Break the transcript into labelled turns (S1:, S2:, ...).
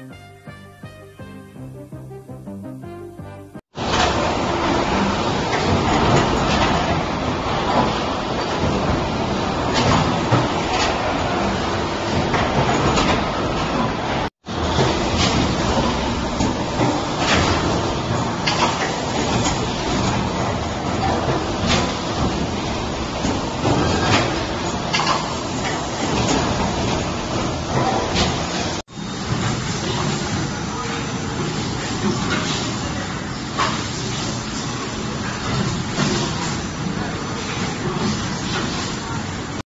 S1: you